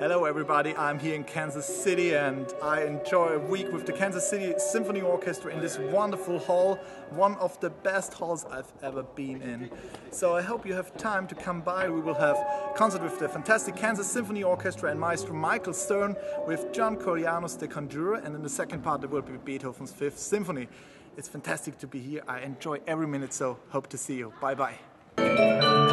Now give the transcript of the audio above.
Hello everybody, I'm here in Kansas City and I enjoy a week with the Kansas City Symphony Orchestra in this wonderful hall, one of the best halls I've ever been in. So I hope you have time to come by. We will have concert with the fantastic Kansas Symphony Orchestra and Maestro Michael Stern with John corigliano's de Conjurer and in the second part there will be Beethoven's Fifth Symphony. It's fantastic to be here. I enjoy every minute so hope to see you. Bye bye.